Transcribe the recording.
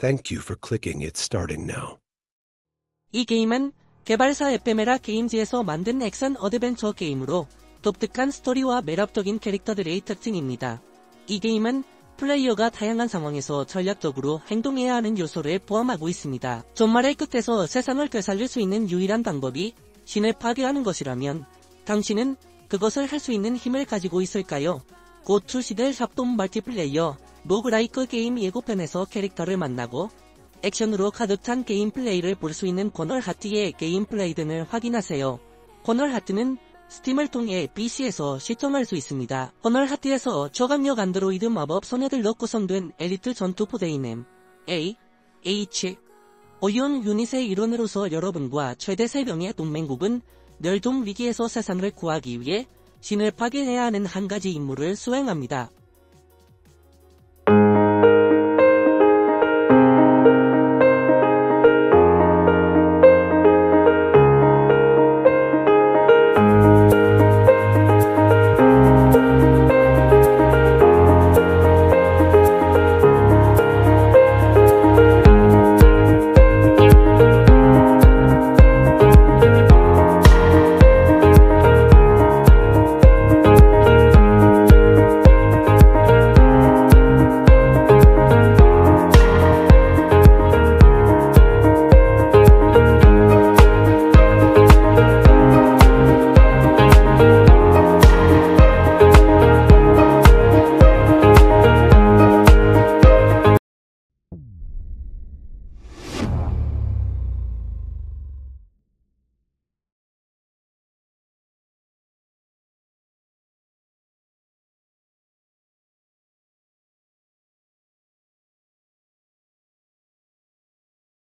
Thank you for clicking It's starting now. 이 게임은 개발사 에페메라 게임즈에서 만든 액션 어드벤처 게임으로 독특한 스토리와 매력적인 캐릭터들의 특징입니다. 이 게임은 플레이어가 다양한 상황에서 전략적으로 행동해야 하는 요소를 포함하고 있습니다. 종말의 끝에서 세상을 되살릴 수 있는 유일한 방법이 신을 파괴하는 것이라면 당신은 그것을 할 수 있는 힘을 가지고 있을까요? 곧 출시될 합동 멀티플레이어 로그라이크 게임 예고편에서 캐릭터를 만나고 액션으로 가득 찬 게임 플레이를 볼 수 있는 코널 하트의 게임 플레이 등을 확인하세요. 코널 하트는 스팀을 통해 PC에서 시청할 수 있습니다. 코널 하트에서 저강력 안드로이드 마법 소녀들로 구성된 엘리트 전투 포대이넴 A, H, 오이온 유닛의 일원으로서 여러분과 최대 3명의 동맹국은 멸종 위기에서 세상을 구하기 위해 신을 파괴해야 하는 한 가지 임무를 수행합니다.